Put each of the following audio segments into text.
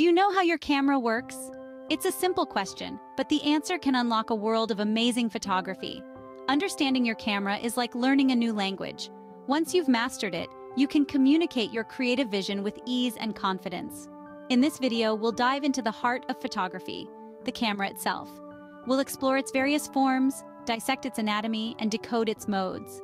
Do you know how your camera works? It's a simple question, but the answer can unlock a world of amazing photography. Understanding your camera is like learning a new language. Once you've mastered it, you can communicate your creative vision with ease and confidence. In this video, we'll dive into the heart of photography, the camera itself. We'll explore its various forms, dissect its anatomy, and decode its modes.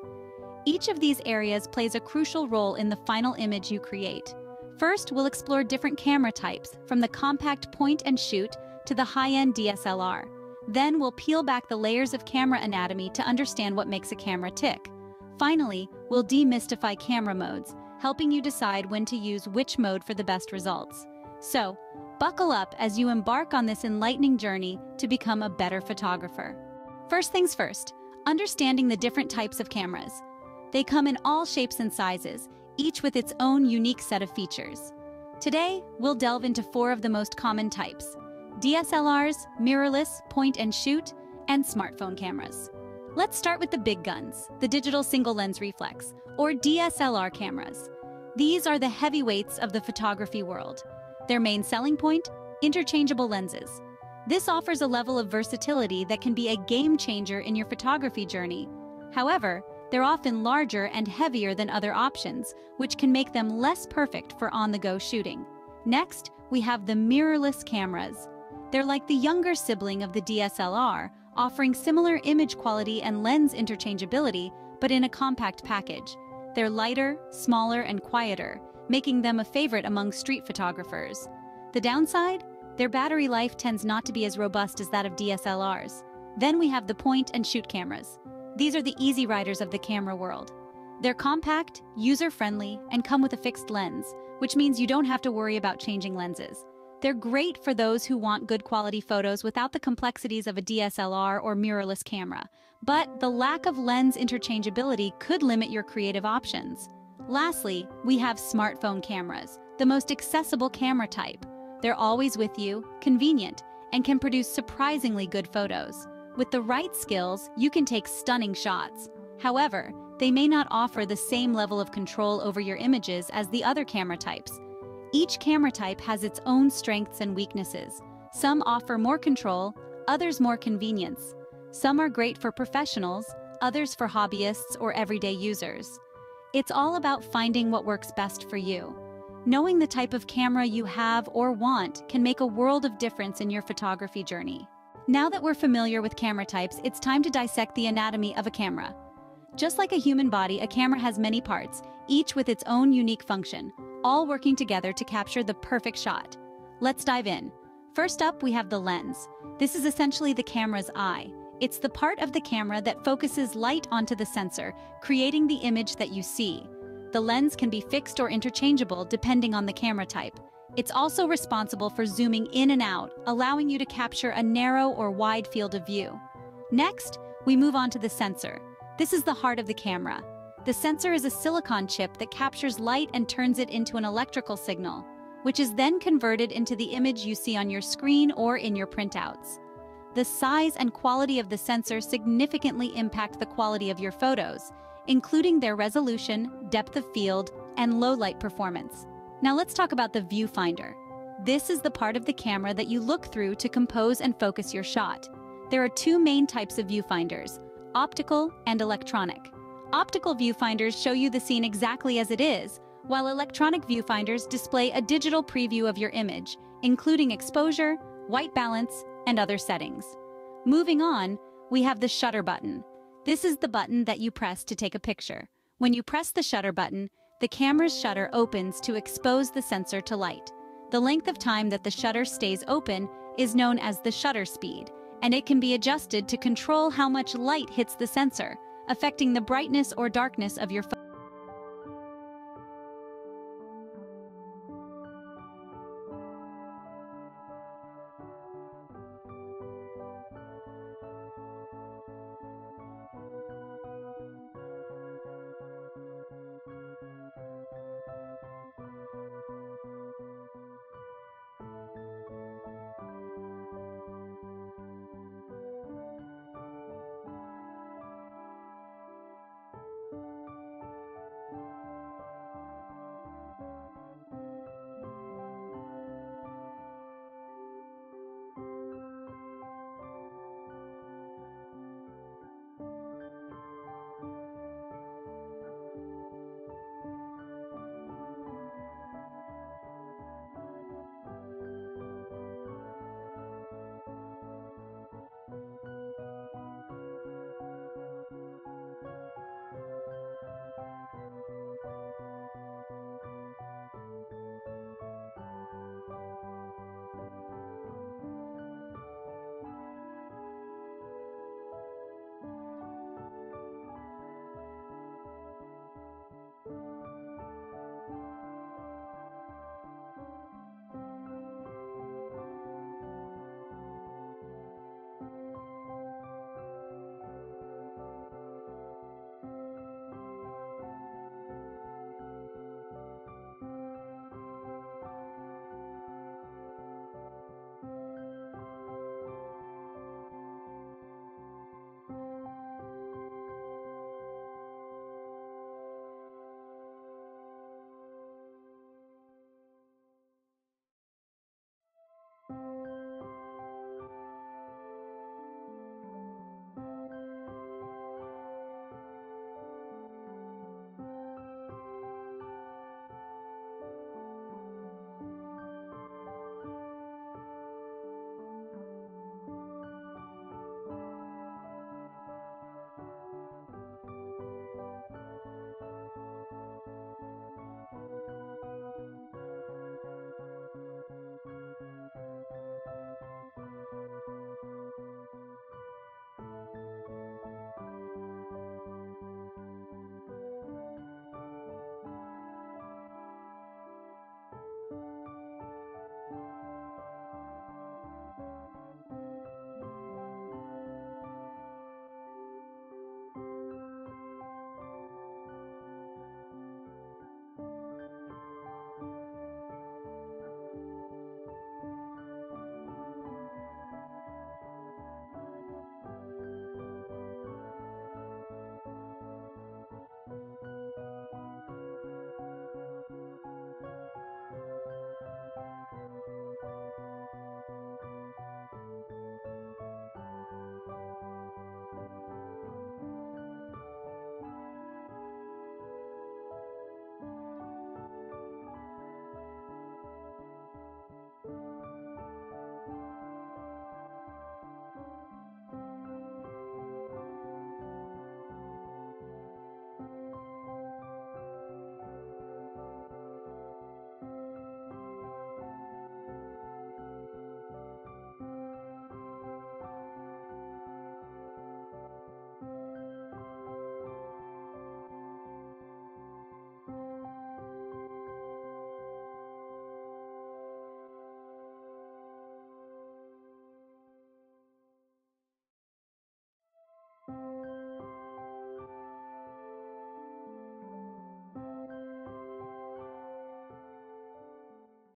Each of these areas plays a crucial role in the final image you create. First, we'll explore different camera types, from the compact point and shoot to the high-end DSLR. Then we'll peel back the layers of camera anatomy to understand what makes a camera tick. Finally, we'll demystify camera modes, helping you decide when to use which mode for the best results. So, buckle up as you embark on this enlightening journey to become a better photographer. First things first, understanding the different types of cameras. They come in all shapes and sizes, each with its own unique set of features. Today, we'll delve into four of the most common types, DSLRs, mirrorless, point and shoot, and smartphone cameras. Let's start with the big guns, the digital single lens reflex, or DSLR cameras. These are the heavyweights of the photography world. Their main selling point? Interchangeable lenses. This offers a level of versatility that can be a game changer in your photography journey. However, they're often larger and heavier than other options, which can make them less perfect for on-the-go shooting. Next, we have the mirrorless cameras. They're like the younger sibling of the DSLR, offering similar image quality and lens interchangeability, but in a compact package. They're lighter, smaller, and quieter, making them a favorite among street photographers. The downside? Their battery life tends not to be as robust as that of DSLRs. Then we have the point and shoot cameras. These are the easy riders of the camera world. They're compact, user-friendly, and come with a fixed lens, which means you don't have to worry about changing lenses. They're great for those who want good quality photos without the complexities of a DSLR or mirrorless camera, but the lack of lens interchangeability could limit your creative options. Lastly, we have smartphone cameras, the most accessible camera type. They're always with you, convenient, and can produce surprisingly good photos. With the right skills, you can take stunning shots. However, they may not offer the same level of control over your images as the other camera types. Each camera type has its own strengths and weaknesses. Some offer more control, others more convenience. Some are great for professionals, others for hobbyists or everyday users. It's all about finding what works best for you. Knowing the type of camera you have or want can make a world of difference in your photography journey. Now that we're familiar with camera types, it's time to dissect the anatomy of a camera. Just like a human body, a camera has many parts, each with its own unique function, all working together to capture the perfect shot. Let's dive in. First up, we have the lens. This is essentially the camera's eye. It's the part of the camera that focuses light onto the sensor, creating the image that you see. The lens can be fixed or interchangeable depending on the camera type. It's also responsible for zooming in and out, allowing you to capture a narrow or wide field of view. Next, we move on to the sensor. This is the heart of the camera. The sensor is a silicon chip that captures light and turns it into an electrical signal, which is then converted into the image you see on your screen or in your printouts. The size and quality of the sensor significantly impact the quality of your photos, including their resolution, depth of field, and low light performance. Now let's talk about the viewfinder. This is the part of the camera that you look through to compose and focus your shot. There are two main types of viewfinders, optical and electronic. Optical viewfinders show you the scene exactly as it is, while electronic viewfinders display a digital preview of your image, including exposure, white balance, and other settings. Moving on, we have the shutter button. This is the button that you press to take a picture. When you press the shutter button, the camera's shutter opens to expose the sensor to light. The length of time that the shutter stays open is known as the shutter speed, and it can be adjusted to control how much light hits the sensor, affecting the brightness or darkness of your